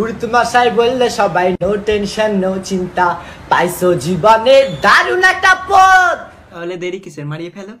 ভূত মশাই বললে সবাই, নো টেনশন, নো চিন্তা। পাইছো জীবনে দারুণ একটা পথ! তাহলে দেরি কিসের? মারিয়ে ফেলো।